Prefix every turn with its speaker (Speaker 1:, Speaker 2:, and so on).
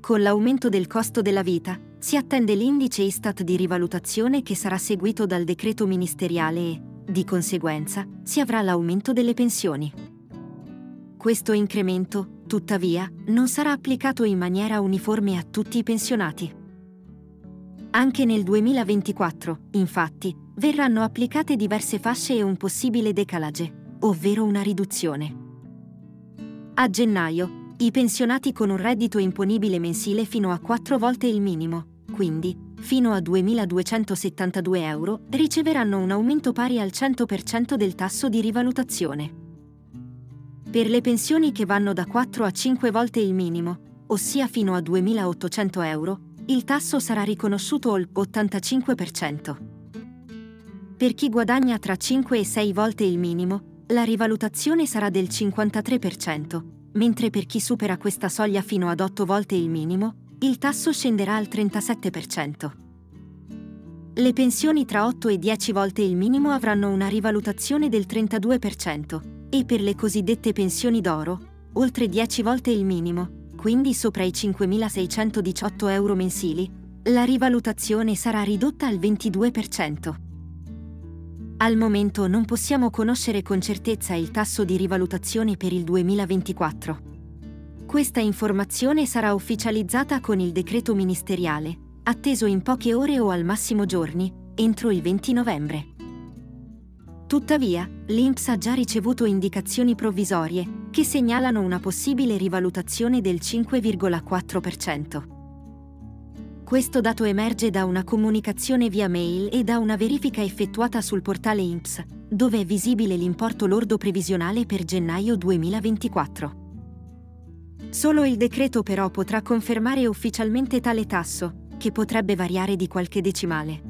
Speaker 1: Con l'aumento del costo della vita, si attende l'indice Istat di rivalutazione che sarà seguito dal decreto ministeriale e, di conseguenza, si avrà l'aumento delle pensioni. Questo incremento, tuttavia, non sarà applicato in maniera uniforme a tutti i pensionati. Anche nel 2024, infatti, verranno applicate diverse fasce e un possibile decalage, ovvero una riduzione. A gennaio, i pensionati con un reddito imponibile mensile fino a 4 volte il minimo, quindi fino a 2.272 euro, riceveranno un aumento pari al 100% del tasso di rivalutazione. Per le pensioni che vanno da 4 a 5 volte il minimo, ossia fino a 2.800 euro, il tasso sarà riconosciuto al 85%. Per chi guadagna tra 5 e 6 volte il minimo, la rivalutazione sarà del 53%, mentre per chi supera questa soglia fino ad 8 volte il minimo, il tasso scenderà al 37%. Le pensioni tra 8 e 10 volte il minimo avranno una rivalutazione del 32% e per le cosiddette pensioni d'oro, oltre 10 volte il minimo, quindi sopra i 5.618 euro mensili, la rivalutazione sarà ridotta al 22%. Al momento non possiamo conoscere con certezza il tasso di rivalutazione per il 2024. Questa informazione sarà ufficializzata con il decreto ministeriale, atteso in poche ore o al massimo giorni, entro il 20 novembre. Tuttavia, l'INPS ha già ricevuto indicazioni provvisorie che segnalano una possibile rivalutazione del 5,4%. Questo dato emerge da una comunicazione via mail e da una verifica effettuata sul portale INPS, dove è visibile l'importo lordo previsionale per gennaio 2024. Solo il decreto però potrà confermare ufficialmente tale tasso, che potrebbe variare di qualche decimale.